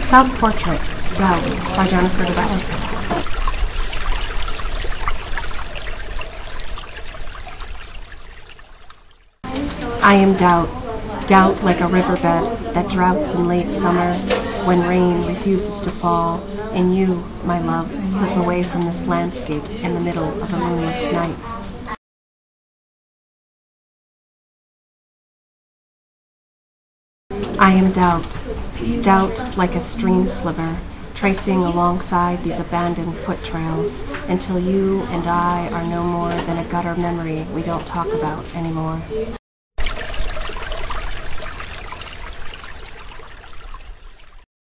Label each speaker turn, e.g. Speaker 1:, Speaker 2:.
Speaker 1: Self Portrait, Doubt, by Jenifer DeBellis. I am doubt, doubt like a riverbed that droughts in late summer when rain refuses to fall, and you, my love, slip away from this landscape in the middle of a moonless night. I am doubt, doubt like a stream sliver, tracing alongside these abandoned foot trails until you and I are no more than a gutter memory we don't talk about anymore.